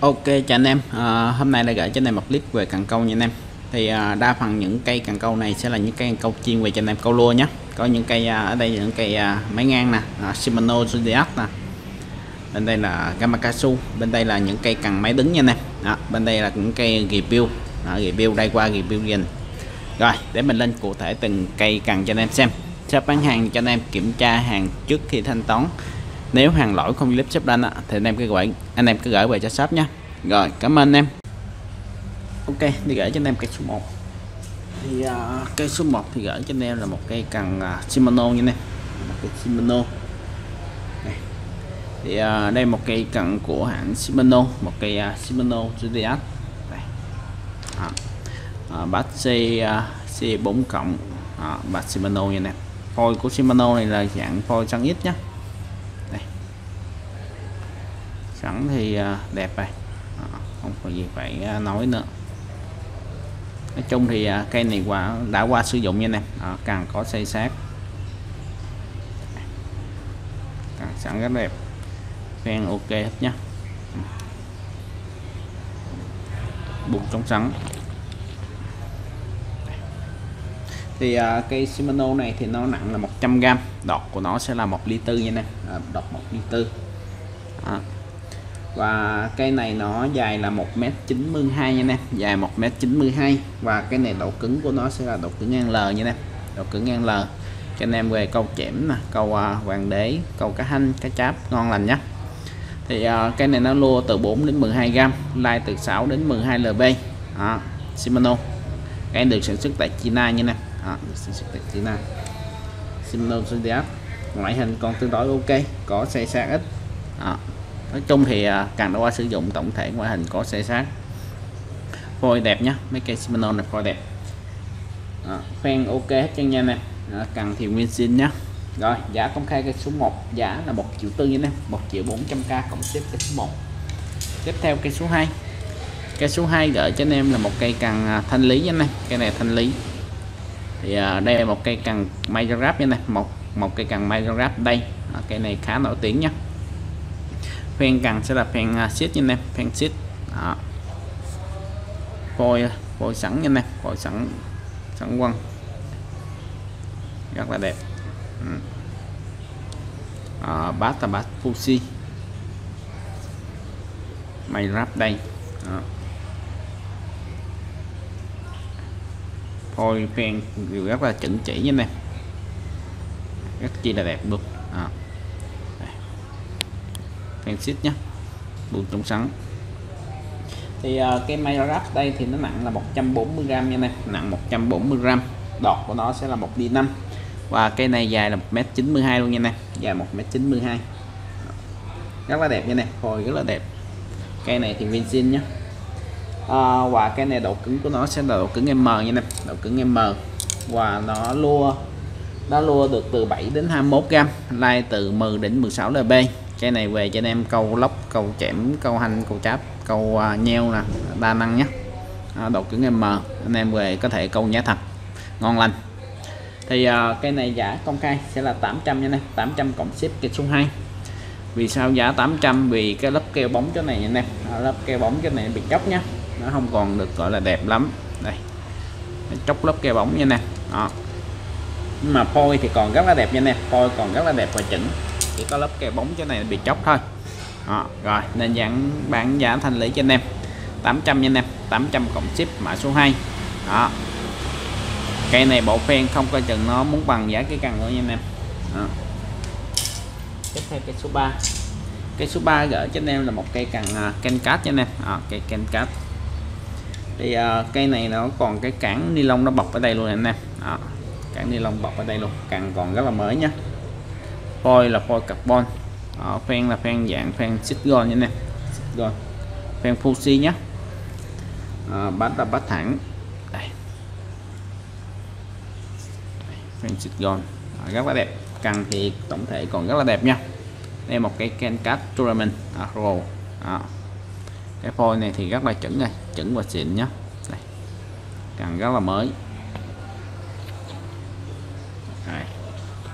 Ok chào anh em. À, hôm nay đã gửi cho anh em một clip về cần câu nha anh em. Thì à, đa phần những cây cần câu này sẽ là những cây cần câu chuyên về cho anh em câu lua nhé có những cây à, ở đây những cây à, máy ngang nè à, Shimano Zodiac nè. Bên đây là Gamakatsu bên đây là những cây cần máy đứng nha anh em. Đó, bên đây là những cây review à, review đây qua review dần rồi để mình lên cụ thể từng cây cần cho anh em xem. Sẽ bán hàng cho anh em kiểm tra hàng trước khi thanh toán nếu hàng lỗi không clip shop lên thì anh em cứ gọi anh em cứ gửi về cho shop nhé rồi cảm ơn anh em. Ok đi gửi cho anh em cây số 1 thì uh, cây số 1 thì gửi cho anh em là một cây cần uh, Shimano như này một cây Shimano. Này. thì uh, đây một cây cần của hãng Shimano một cây uh, Shimano Zodiac. Này À. à, bát C uh, C4 cộng à, bát Shimano như này phôi của Shimano này là dạng phôi trắng ít nhé sẵn thì à, đẹp rồi. Không có gì phải à, nói nữa. Nói chung thì à, cây này quả đã qua sử dụng nha nè càng có xây sát. Càng sẵn rất đẹp. Phen ok hết nhá. Buộc trong sẵn. Thì uh, cây Shimano này thì nó nặng là 100g đọt của nó sẽ là một ly tư nha nè à, đọt một ly tư. À, và cây này nó dài là 1m92 nha em dài 1m92 và cái này độ cứng của nó sẽ là độ cứng ngang L nha em độ cứng ngang L. Cho anh em về câu chẽm nè câu uh, hoàng đế câu cá hanh cá cháp ngon lành nhé thì uh, cái này nó lua từ 4 đến 12 gram lai từ 6 đến 12 lb. Đó, Shimano. Cái được sản xuất tại China nha em đó, được sản xuất tại China. Shimano CDF ngoại hình còn tương đối ok có xe xa ít đó, chung thì à, càng đã qua sử dụng tổng thể ngoại hình có xe sát phôi đẹp nhá mấy cây Shimano này phôi đẹp. À, phen ok hết chân nha nè à, cần thì nguyên xin nhá. Rồi giá công khai cây số 1 giá là 1 triệu tư nha nè một triệu 400k cộng xếp cây số 1 tiếp theo cây số 2 cây số 2 gửi cho anh em là một cây cần à, thanh lý nha nè cây này thanh lý. Thì à, đây là một cây cần major wrap nha nè một một cây cần major đây. À, cây này khá nổi tiếng nhá phen cần sẽ là phen siết à, như này phen siết đó. phôi phôi sẵn như này em phôi sẵn sẵn quăng. Rất là đẹp. Ừ. à, bát là bát Fuji mày ráp đây. Đó. phôi phen rất là chỉnh chỉ như này, rất chi là đẹp luôn. Đó phen xít nhé. Buồn trong sắn. Thì uh, cái Mayorap đây thì nó nặng là 140g nha này nặng 140g đọt của nó sẽ là 1 đi 5 và cây này dài là 1m92 luôn nha này dài 1m92 rất là đẹp nha này hồi rất là đẹp. Cây này thì Vincin nhé. À, và cái này độ cứng của nó sẽ là độ cứng M nha nè độ cứng M. Và nó lua nó lua được từ 7 đến 21 gram. Lai từ 10 đến 16 lb cái này về cho anh em câu lóc câu chẻm câu hanh câu cháp câu uh, nheo nè đa năng nhé. À, độ cứng M anh em về có thể câu nhá thật ngon lành. Thì uh, cái này giá công khai sẽ là 800 nha này 800 cộng ship kịch số 2 vì sao giá 800 vì cái lớp keo bóng chỗ này nha em. À, lớp keo bóng chỗ này bị chóc nhá. Nó không còn được gọi là đẹp lắm. Đây. Chóc lớp keo bóng nha nè đó. Mà phôi thì còn rất là đẹp nha nè phôi còn rất là đẹp và chỉnh chỉ có lớp kè bóng chỗ này bị chóc thôi. Đó, rồi nên dán bán giá thanh lý cho anh em. 800 nha anh em 800 cộng ship mã số 2 đó. Cây này bộ phen không coi chừng nó muốn bằng giá cái cần nữa nha anh em. Đó. tiếp theo cây số 3 cây số 3 gửi cho anh em là một cây cần uh, ken à, cát nha anh em. À, cây canh cát. Thì uh, cây này nó còn cái cản ni lông nó bọc ở đây luôn anh em. Đó. cản ni lông bọc ở đây luôn. Cần còn rất là mới nha phôi là phôi carbon. Đó, phen là phen dạng phen sitgon như này. Sitgon phen Fuji nhé à, bắt là bắt thẳng. Đây. Phen sitgon à, rất là đẹp. Cần thì tổng thể còn rất là đẹp nha. Đây một cái Kencat Tournament à, roll. À. cái phôi này thì rất là chuẩn này chuẩn và xịn nhé đây. cần rất là mới. Đây.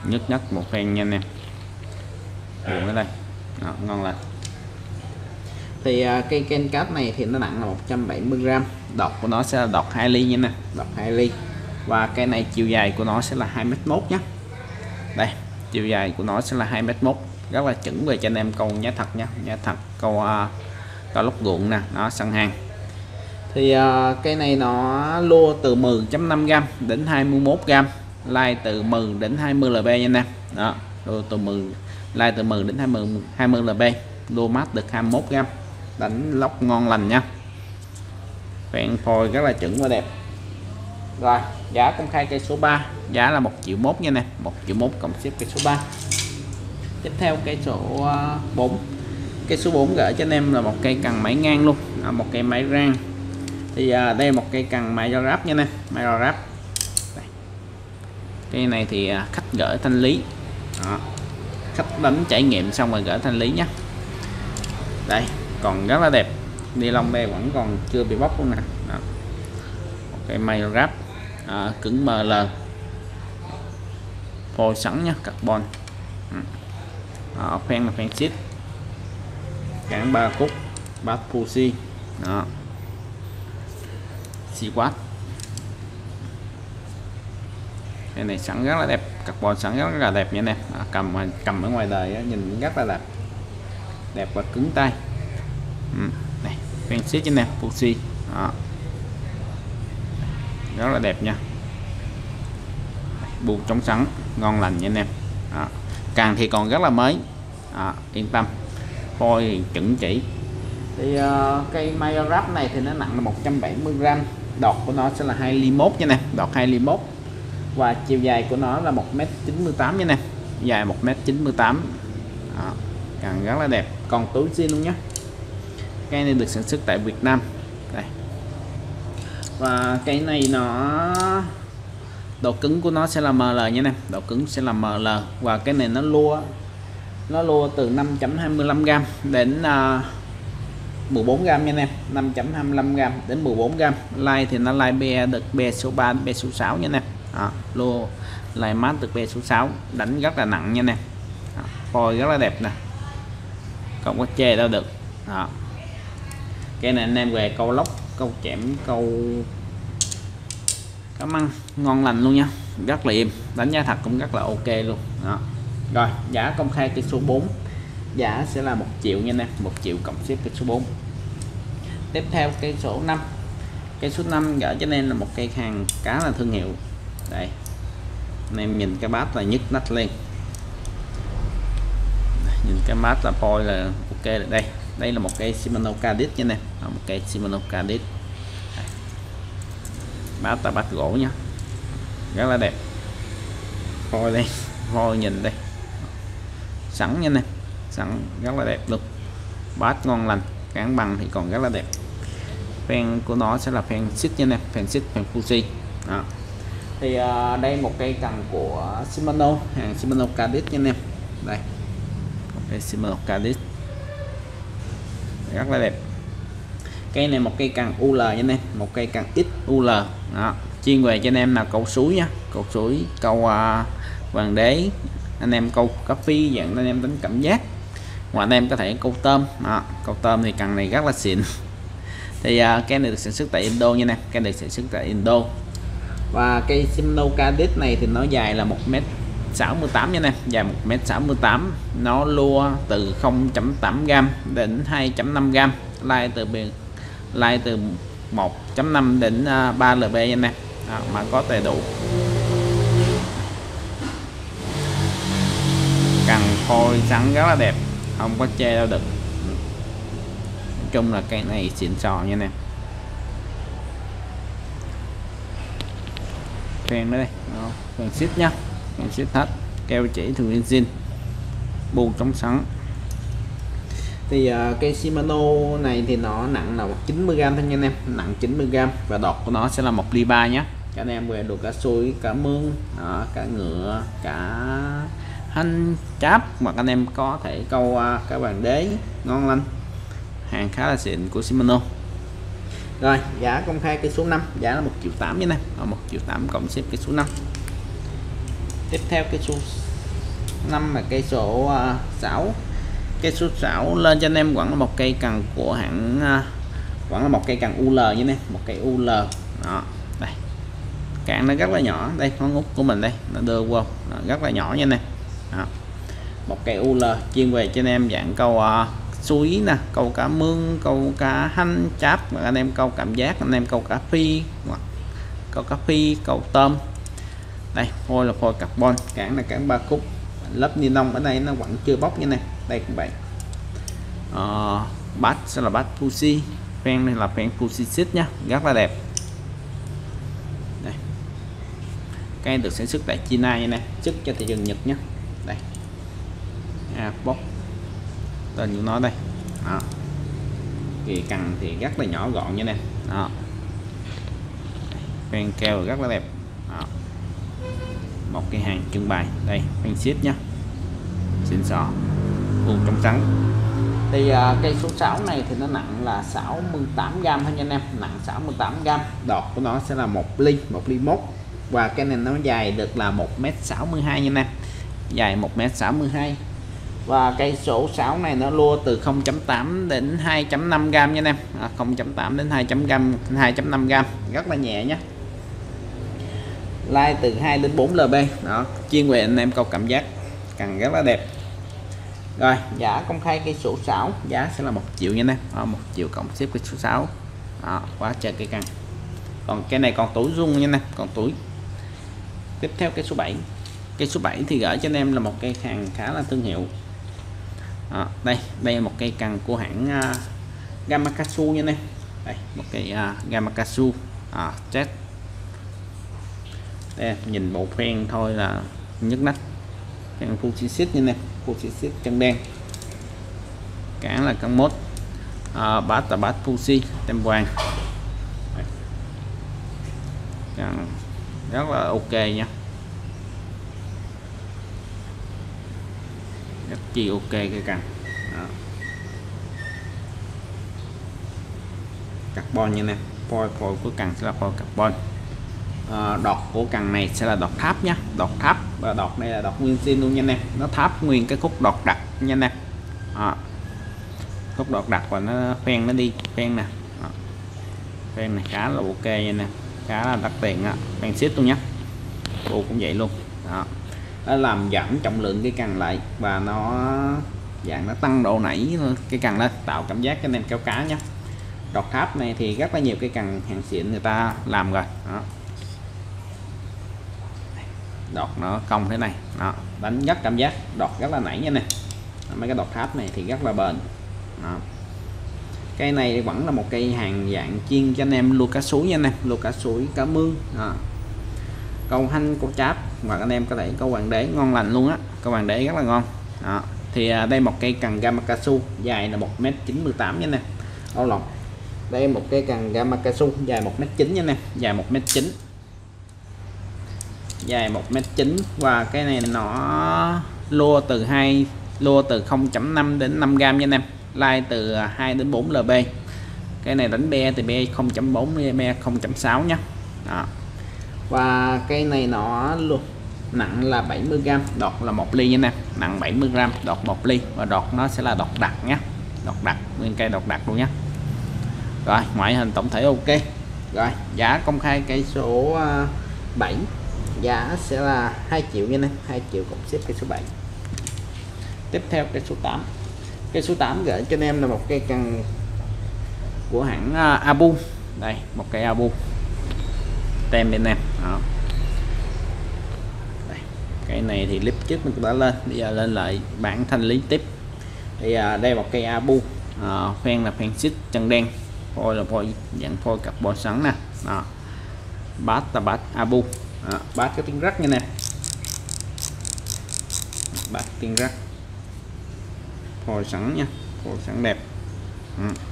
nhất nhất một phen nha anh em buồn ở đây đó, ngon lành. Thì uh, cây ken cát này thì nó nặng là 170g đọt của nó sẽ là đọt 2 ly như nè. Đọt 2 ly. Và cây này chiều dài của nó sẽ là 2m1 nhé đây chiều dài của nó sẽ là 2m1 rất là chuẩn về cho anh em câu nhá thật nha nhá thật câu uh, câu lóc ruộng nè nó săn hàng thì uh, cây này nó lua từ 10.5g đến 21g like từ 10 đến 20 lb nha em đó lua từ 10 like từ 10 đến 20 20 lb lô mát được 21g đánh lóc ngon lành nha. Vẹn phôi rất là chuẩn và đẹp. Rồi giá công khai cây số 3 giá là 1 triệu mốt nha nè. 1 triệu mốt cộng xếp cây số 3 tiếp theo cây số ờ, 4 cây số 4 gửi cho anh em là một cây cần máy ngang luôn. À, một cây máy rang. Thì à, đây là một cây cần máy ráp nha nè. Máy ráp. Cây này thì à, khách gửi thanh lý. Đó khách đánh trải nghiệm xong rồi gửi thanh lý nhé. Đây còn rất là đẹp. Ni lông đây vẫn còn chưa bị bóc luôn nè. Đó. ok may ráp. À, cứng ML phôi sẵn nhé carbon. Ừ. À, phen là phen ship cản ba cúc bát pussy. Đó. Quát cái này sẵn rất là đẹp carbon sẵn rất là đẹp nha anh em. À, cầm cầm ở ngoài đời nhìn rất là đẹp. Đẹp và cứng tay. Ừ. này phen sheet cho anh em pussy. Đó. rất là đẹp nha. Buộc chống sẵn ngon lành nha anh em. Càng thì còn rất là mới. À, yên tâm. Phôi thì chuẩn chỉ. Thì ờ, uh, cây Mayorap này thì nó nặng là 170g đọt của nó sẽ là 2 ly mốt nha nè đọt 2 ly mốt và chiều dài của nó là 1m98 nha nè. Dài 1m98 đó. càng rất là đẹp. Còn túi zin luôn nhé cây này được sản xuất tại Việt Nam. Đây. Và cây này nó độ cứng của nó sẽ là ML nha nè. Độ cứng sẽ là ML và cái này nó lua nó lua từ 5.25g đến à, uh, 14g nha anh em 5.25g đến 14g like thì nó like be được be số 3 be số 6 nha anh em đó, lô lại mát được be số 6 đánh rất là nặng nha nè. Coi rất là đẹp nè. Không có chê đâu được. Đó. cái này anh em về câu lóc câu chém câu cá măng ngon lành luôn nha. Rất là im đánh giá thật cũng rất là ok luôn. Đó. Rồi giá công khai cái số 4 giá sẽ là một triệu nha nè một triệu cộng xếp cái số 4 tiếp theo cây số 5 cây số 5 gửi cho nên là một cây hàng cá là thương hiệu đây. Anh em nhìn cái bát là nhức nách lên. Nhìn cái bát là poi là ok là đây đây là một cây Shimano Cadiz nha nè. Một cây Shimano Cadiz bát là bát gỗ nha. Rất là đẹp. Poi đây poi nhìn đây. Sẵn nha nè. Sẵn, rất là đẹp luôn. Bát ngon lành, cán bằng thì còn rất là đẹp. Phen của nó sẽ là phen xích nha nè. Phen xích phen Fuji. Đó thì uh, đây một cây cần của Shimano. Hàng Shimano Cadiz nha em. Đây. Cây Shimano Cadiz. Rất là đẹp. Cây này một cây cần UL nha em. Một cây cần ít UL đó. chuyên về cho anh em là câu suối nha câu suối câu uh, vàng đế. Anh em câu cá phi dạng anh em đánh cảm giác. Hoặc anh em có thể câu tôm. Đó. câu tôm thì cần này rất là xịn. Thì uh, cái này được sản xuất tại Indo nha nè cái này được sản xuất tại Indo và cây Simnocadis này thì nó dài là 1m68 nha nè dài 1m68 nó lua từ 0.8g đến 2.5g lai từ lai từ 1.5 đến à, 3 lb nha nè đó, à, mà có đầy đủ. Cần phôi sẵn rất là đẹp. Không có che đâu được. Nói chung là cây này xịn sò nha nè kèn đây cần xít nhá. Cần xít hết. Keo chỉ thường liên xin bù chống sắn thì à, uh, cây Shimano này thì nó nặng là 90g thôi nha anh em. Nặng 90g và đọt của nó sẽ là một ly ba nhé các anh em về được cá xôi cá mương đó, cá ngựa cá hanh cháp. Mà anh em có thể câu uh, cá vàng đế. Ngon lành. Hàng khá là xịn của Shimano rồi giá công khai cây số 5 giá là 1 triệu 8 như này. 1 triệu 8 cộng xếp cây số 5 tiếp theo cây số 5 là cây số à, 6 cây số 6 lên cho anh em vẫn là một cây cần của hãng à, vẫn là một cây cần UL như này một cây UL đó đây. Càng nó rất là nhỏ. Đây con út của mình đây nó đưa qua nó rất là nhỏ như này. Đó. một cây UL chuyên về cho anh em dạng câu uh, suối nè câu cá mương câu cá hanh cháp anh em câu cảm giác anh em câu cá phi hoặc câu cá phi câu tôm. Đây phôi là phôi carbon cản là cản ba khúc. Lớp ni lông ở đây nó vẫn chưa bóc như này. Đây các bạn. À, bát sẽ là bát Fuji phen này là phen Fuji xít nhá rất là đẹp. Đây. Cây được sản xuất tại China như này chức cho thị trường Nhật nhé đây. À, bóc tên của nó đây. Đó. thì cần thì rất là nhỏ gọn như này. Đó. Phen keo rất là đẹp. Đó. một cái hàng trưng bày. Đây phen ship nhá. Xịn sò. Vuông trong trắng. Thì uh, cây số 6 này thì nó nặng là 68 gram thôi nha anh em. Nặng 68 gram đọt của nó sẽ là một ly một ly mốt. Và cái này nó dài được là 1m62 nha anh em. Dài 1m62 và cây số 6 này nó lua từ 0.8 đến 2.5 gram nha anh em. À, 0.8 đến 2 gram 2.5 gram. Rất là nhẹ nhé. Like từ 2 đến 4 lb đó chuyên về anh em câu cảm giác càng rất là đẹp. Rồi giá công khai cây số 6 giá sẽ là 1 triệu nha anh em. À, 1 triệu cộng xếp cây số 6 đó, quá trời cây càng còn cái này còn túi rung nha anh em còn túi. Tiếp theo cây số 7 cây số 7 thì gửi cho anh em là một cây hàng khá là thương hiệu à, đây đây là một cây cần của hãng uh, Gamakatsu nha này đây một cây uh, Gamakatsu à, chết. Đây, nhìn bộ phen thôi là nhức nách phen Fujisit như này Fujisit chân đen. Cản là căn mốt. À, bát là bát Fuji tem vàng. Rất là ok nha. Chi ok cái cần Đó. carbon như nè phôi phôi của cần sẽ là phôi carbon. À, đọt của cần này sẽ là đọt tháp nhá đọt tháp. Và đọt này là đọt nguyên xin luôn nha nè. Nó tháp nguyên cái khúc đọt đặc nha nè. À. khúc đọt đặc và nó phen nó đi phen nè. À. phen này khá là ok nha nè. Khá là đắt tiền á. Phen ship luôn nhá. Cô cũng vậy luôn. Đó nó làm giảm trọng lượng cái cần lại và nó dạng nó tăng độ nảy cái cần lên, tạo cảm giác cho anh em kéo cá nhé đọt tháp này thì rất là nhiều cái cần hàng xịn người ta làm rồi, đó. đọt nó cong thế này, đó. đánh rất cảm giác, đọt rất là nảy nha nè mấy cái đọt tháp này thì rất là bền, đó. cây này vẫn là một cây hàng dạng chiên cho anh em lua cá suối nha anh em lua cá suối cá mương, đó cầu hanh câu cháp và anh em có thể có hoàng đế ngon lành luôn á. Có hoàng đế rất là ngon. Đó. thì à, đây một cây cần gamakasu dài là 1m98 nha nè ô lộn. Đây một cây cần gamakasu dài 1m9 nha nè dài 1m9 dài 1m9 và cái này nó lua từ 2 lua từ 0.5 đến 5 gram nha anh em. Like từ à, 2 đến 4 lb. Cái này đánh be thì be 0.4 be 0.6 nhé đó và cây này nó luôn nặng là 70g đọt là một ly nha nè. Nặng 70g đọt một ly. Và đọt nó sẽ là đọt đặc nhé đọt đặc, nguyên cây đọt đặc luôn nhé rồi, ngoại hình tổng thể ok. Rồi, giá công khai cây số à, 7 giá sẽ là 2 triệu nha nè. 2 triệu cộng xếp cây số 7 tiếp theo cây số 8 cây số 8 gửi cho anh em là một cây cần của hãng à, Abu. Đây, một cây Abu tem bên em đó. Đây. cái này thì clip trước mình đã lên bây giờ lên lại bản thanh lý tiếp thì à, đây một cây abu à, khoen là phen xích chân đen phôi là phôi dạng phôi carbon sẵn nè đó. bát là bát abu đó. bát cái tiếng rắc như nè bát tiếng rắc phôi sẵn nha phôi sẵn đẹp ừ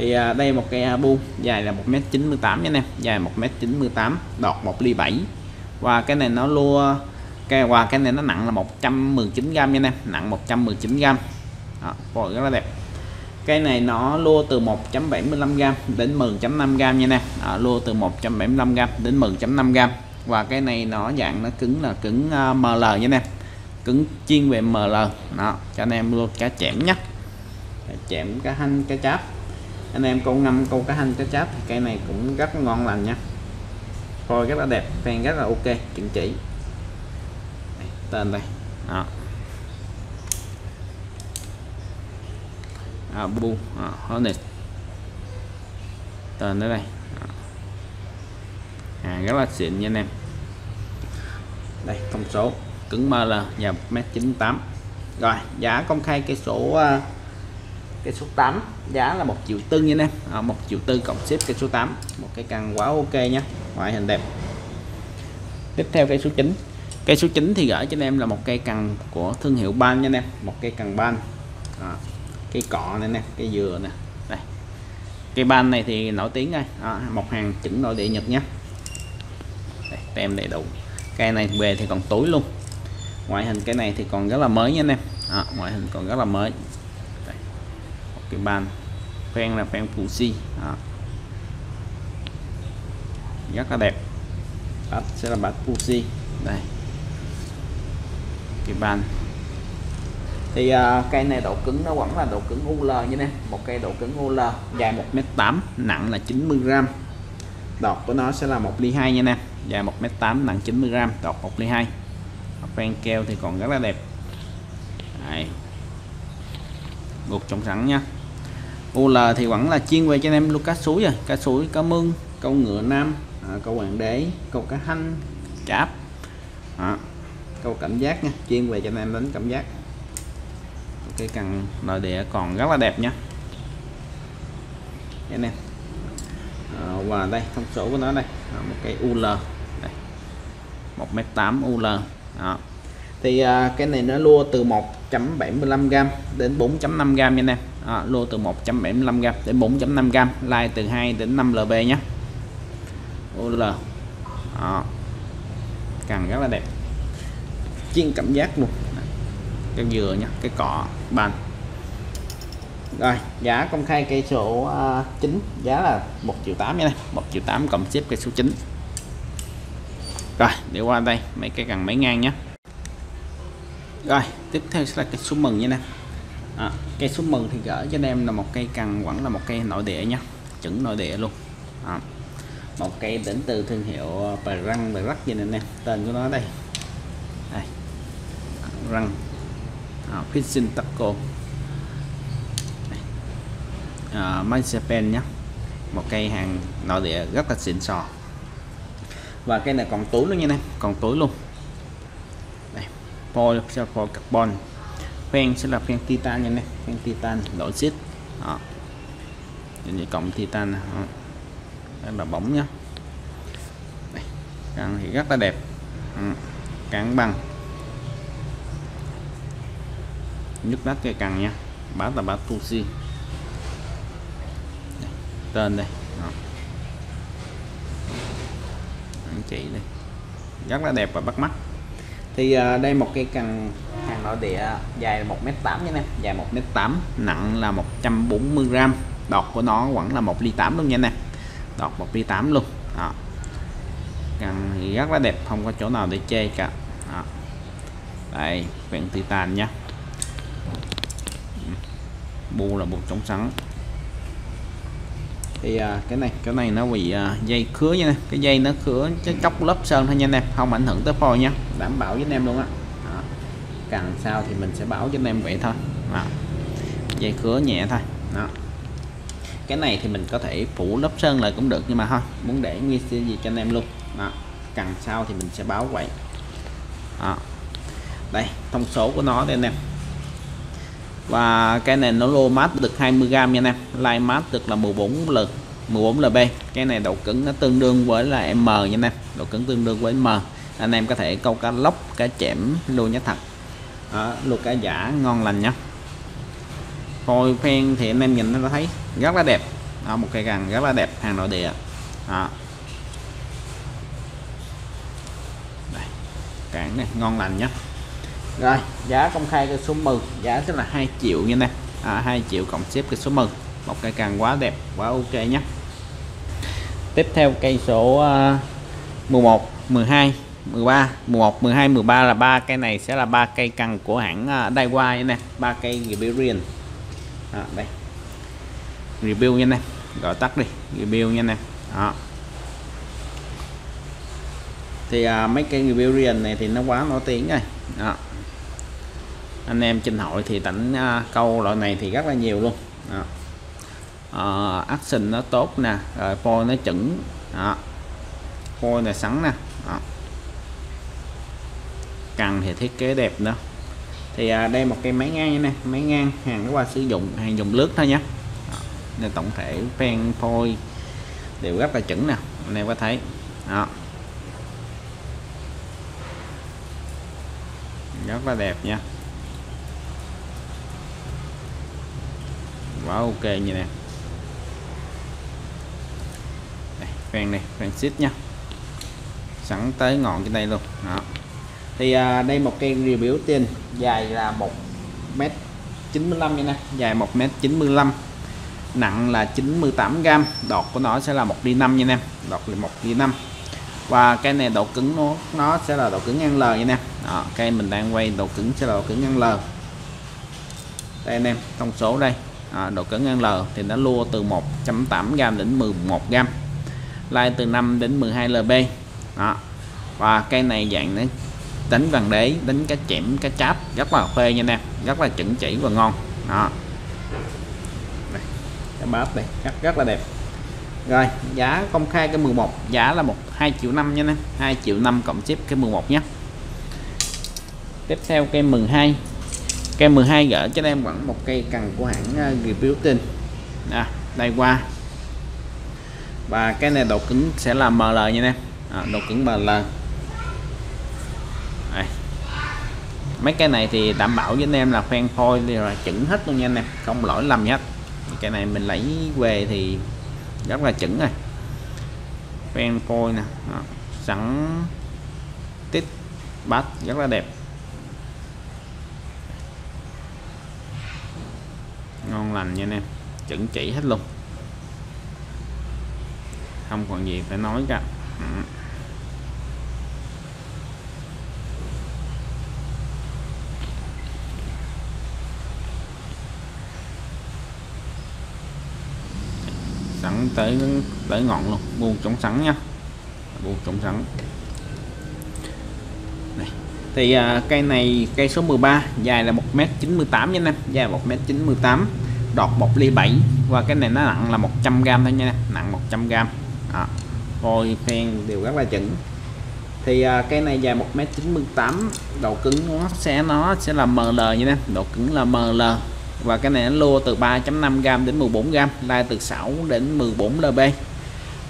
thì à, đây một cây à, bu dài là 1m98 nha anh em. Dài 1m98 đọt 1 ly 7 và cái này nó lua cái và cái này nó nặng là 119 g nha anh em nặng 119 g đó, rất là đẹp. Cái này nó lua từ 1.75g đến 10.5g nha em. Đó, lua từ 1.75 gram đến 10.5g và cái này nó dạng nó cứng là cứng à, uh, ML nha em. Cứng chuyên về ML đó cho anh em lua cá chẽm nhé chẽm cá hanh cá cháp anh em câu ngâm câu cá hanh cá cháp thì cây này cũng rất ngon lành nha. Phôi rất là đẹp phen rất là ok chuẩn chỉ. Đây, tên đây. Đó. À, bu à, hornet tên ở đây. À, rất là xịn nha anh em. Đây thông số cứng mơ và 1m98 rồi giá công khai cây số uh, cây số 8 giá là một triệu tư nha em. À, một triệu tư cộng xếp cây số 8 một cái căn quá ok nhé ngoại hình đẹp. Tiếp theo cây số 9 cây số 9 thì gửi cho anh em là một cây cần của thương hiệu ban nha anh em. Một cây cần ban. À, cây cọ này nè cây dừa nè. Đây. Cây ban này thì nổi tiếng đây à, một hàng chỉnh nội địa nhật nhé đây, tem đầy đủ. Cây này về thì còn túi luôn. Ngoại hình cái này thì còn rất là mới nha anh em. À, ngoại hình còn rất là mới cái bàn phen là phen Fuji đó. rất là đẹp. Bát sẽ là bát Fuji đây. Cái bàn. Thì uh, cây này độ cứng nó vẫn là độ cứng UL như này một cây độ cứng UL dài 1m8 nặng là 90g đọt của nó sẽ là 1 ly 2 nha nè. Dài 1m8 nặng 90g đọt 1 ly 2 phen keo thì còn rất là đẹp. Đây. gục trong sẵn nha UL thì vẫn là chuyên về cho anh em luôn cá suối rồi cá suối cá mương câu ngựa nam à, câu hoàng đế câu cá hanh cháp. À, câu cảm giác nha chuyên về cho anh em đến cảm giác. Cái cần nội địa còn rất là đẹp nha. Anh em à, và đây thông số của nó đây. À, một cái UL đây. 1m8 UL đó. thì à, cái này nó lua từ 1.75g đến 4.5g nha anh em à, lô từ 1.75g đến 4.5g like từ 2 đến 5 lb nhé. UL à, càng rất là đẹp. Chiên cảm giác luôn. Cái dừa nha cái cọ bàn rồi giá công khai cây số à, uh, 9 giá là 1 triệu 8 nha. Này 1 triệu 8 cộng xếp cây số 9 rồi để qua đây mấy cây cần mấy ngang nhé. Rồi tiếp theo sẽ là cây số mừng nha nè à, cây số mừng thì gửi cho anh em là một cây cần vẫn là một cây nội địa nhá chuẩn nội địa luôn. À, một cây đến từ thương hiệu ờ, bà răng bà rắc gì nè em. Tên của nó đây. Đây. À, răng. À, fishing taco. À, Mazepen nhé một cây hàng nội địa rất là xịn sò. Và cây này còn túi luôn nha em. Còn túi luôn. Đây. Polycarbon carbon phen sẽ là phen titan nha này phen titan đổi xít đó. Như cộng titan đó. đây là bóng nhá. Đây. càng thì rất là đẹp. Càng bằng. Nhức đắt cây càng nha bát là bát Fuji tên đây. Đó. anh chị đây. Rất là đẹp và bắt mắt. Thì à, đây một cây cần nội địa dài 1m8 nha em. Dài 1m8 nặng là 140g đọt của nó vẫn là 1 ly 8 luôn nha nè đọt 1 ly 8 luôn. Đó. cần thì rất là đẹp không có chỗ nào để chê cả. Đó. đây vẹn titan nhé bu là bột chống sắn. Thì à, cái này cái này nó bị à, dây khứa nha cái dây nó khứa cái chóc lớp sơn thôi nha anh em không ảnh hưởng tới phôi nha. Đảm bảo với anh em luôn á càng sao thì mình sẽ bảo cho anh em vậy thôi. Đó. dây khứa nhẹ thôi. Đó. Cái này thì mình có thể phủ lớp sơn lại cũng được nhưng mà thôi muốn để nguyên gì cho anh em luôn. Đó. càng sao thì mình sẽ báo vậy. Đó. đây thông số của nó đây anh em. Và cái này nó lô mát được 20g nha em. Like mát được là 14 lực 14 lb cái này độ cứng nó tương đương với là m nha em. Độ cứng tương đương với m. Anh em có thể câu cá lóc cá chẽm luôn nhé thật à, luộc cá giả ngon lành nhá. Phôi phen thì anh em nhìn nó thấy rất là đẹp. Đó, một cây càng rất là đẹp hàng nội địa. Đó. Đây, cản này ngon lành nhá. Rồi giá công khai cái số 10 giá sẽ là 2 triệu nha nè à, 2 triệu cộng xếp cái số 10 một cây càng quá đẹp quá ok nhé tiếp theo cây số à, 11 12 13 11 12 13 là ba cây này sẽ là ba cây cần của hãng à, Daiwa nè ba cây Iberian à, đây review nha nè gọi tắt đi review nha nè đó thì à, mấy cái review này thì nó quá nổi tiếng rồi đó. anh em trên hội thì tỉnh à, câu loại này thì rất là nhiều luôn đó. À, action nó tốt nè rồi phôi nó chuẩn đó. phôi này sẵn nè đó cần thì thiết kế đẹp nữa thì à, đây một cái máy ngang này máy ngang hàng nó qua sử dụng hàng dùng lướt thôi nhé nên tổng thể phen phôi đều rất là chuẩn nè anh em có thấy. Đó. Rất là đẹp nha. Quá ok như nè. Đây, phen này phen xít nha. Sẵn tới ngọn trên đây luôn. Đó thì à, đây một cây review tiền dài là 1 m 95 nha dài 1 m 95 nặng là 98 g đọt của nó sẽ là 1 đi 5 nha em đọt là 1 đi 5 và cái này độ cứng nó nó sẽ là độ cứng ngăn lờ nha em đó, cây mình đang quay độ cứng sẽ là độ cứng ngăn lờ đây anh em thông số đây. À, độ cứng ngăn lờ thì nó lua từ 1.8g đến 11g lai từ 5 đến 12 lb. Đó và cây này dạng nó đánh vàng đế đánh cá chẽm cá cháp. Rất là phê nha anh em rất là chuẩn chỉ và ngon. Đó. Đây, cái bát này. Rất rất là đẹp. Rồi giá công khai cái 11 giá là một hai triệu năm nha anh 2 triệu năm cộng ship cái 11 nhé. Tiếp theo cây 12 cây 12 gỡ cho em vẫn một cây cần của hãng uh, review tin à, đây qua. Và cái này độ cứng sẽ là ML nha em à, độ cứng ML đây mấy cái này thì đảm bảo với anh em là khoen phôi thì là chuẩn hết luôn nha anh em, không lỗi lầm hết cái này mình lấy về thì rất là chuẩn rồi phen phôi nè, Đó. sẵn tít, bát, rất là đẹp ngon lành nha anh em chuẩn chỉ hết luôn không còn gì phải nói cả ừ. Thẳng tới tới ngọn luôn. Buông chống sắn nha. Buông chống sắn này. thì à, cây này cây số 13 dài là 1m98 nha em. Dài 1m98 đọt 1 ly 7 và cái này nó nặng là 100g thôi nha nặng 100g à, rồi phen đều rất là chuẩn thì à, cây này dài 1m98 độ cứng nó sẽ nó sẽ là ML như thế độ cứng là ML và cái này nó lua từ 3.5 gram đến 14 gram lai từ 6 đến 14 lb.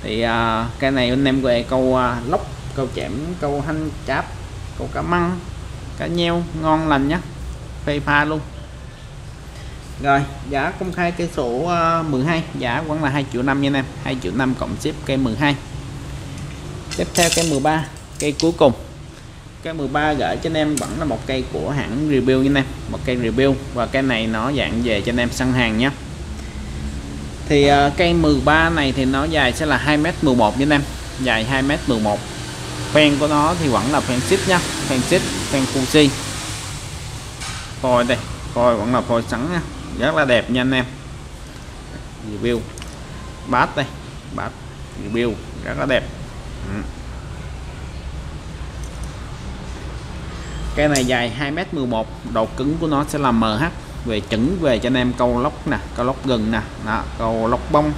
Thì à, cái này anh em về câu à, lóc câu chẻm câu hanh cháp câu cá măng cá nheo ngon lành nhá. Phê pha luôn. Rồi giá công khai cây sổ 12 à, giá vẫn là 2 triệu 5 nha anh em. 2 triệu 5 cộng ship cây 12 tiếp theo cây 13 cây cuối cùng cái 13 gửi cho anh em vẫn là một cây của hãng review nha anh em. Một cây review và cái này nó dạng về cho anh em săn hàng nhé thì uh, cây 13 này thì nó dài sẽ là 2m11 nha anh em. Dài 2m11 phen của nó thì vẫn là phen xích nhá. Phen xích phen Fuji phôi đây. Phôi vẫn là phôi sẵn nha rất là đẹp nha anh em. Review bát đây. Bát. Review rất là đẹp. Ừ. cái này dài 2m11 độ cứng của nó sẽ là MH về chuẩn về cho anh em câu lóc nè câu lóc gừng nè đó, câu lóc bông.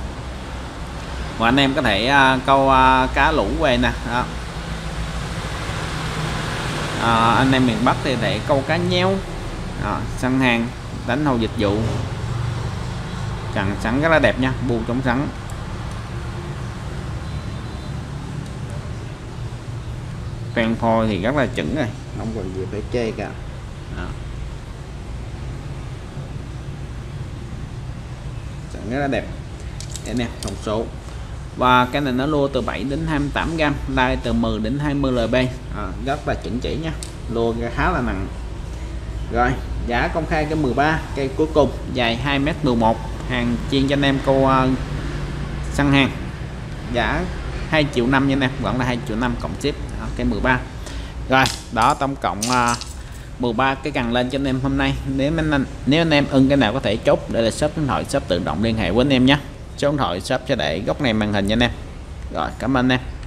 Và anh em có thể uh, câu uh, cá lũ về nè đó. À, anh em miền Bắc thì để câu cá nheo đó, săn hàng đánh hầu dịch vụ. Chẳng sẵn rất là đẹp nha bu chống sẵn quen phôi thì rất là chuẩn rồi. Không còn gì phải chê cả. Đó. rất là đẹp. Đây nè thông số. Và cái này nó lô từ 7 đến 28 gram lai từ 10 đến 20 lb à, rất là chuẩn chỉ nha. Lô khá là nặng. Rồi giá công khai cái 13 cây cuối cùng. Dài 2m11 hàng chuyên cho anh em câu uh, săn hàng. Giá 2 triệu năm nha anh em vẫn là 2 triệu năm cộng ship cây 13 rồi đó tổng cộng à, uh, 13 cái cần lên cho anh em hôm nay. Nếu anh nếu anh em ưng cái nào có thể chốt để là shop điện thoại shop tự động liên hệ với anh em nhé. Số điện thoại shop sẽ để góc này màn hình nha anh em. Rồi cảm ơn anh em.